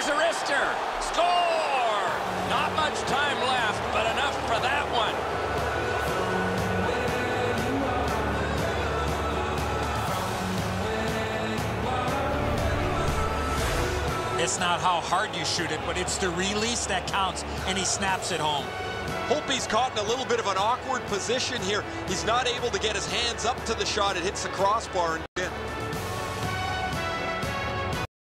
There's a wrister. Score! Not much time left, but enough for that one. It's not how hard you shoot it, but it's the release that counts, and he snaps it home. Holtby's caught in a little bit of an awkward position here. He's not able to get his hands up to the shot. It hits the crossbar.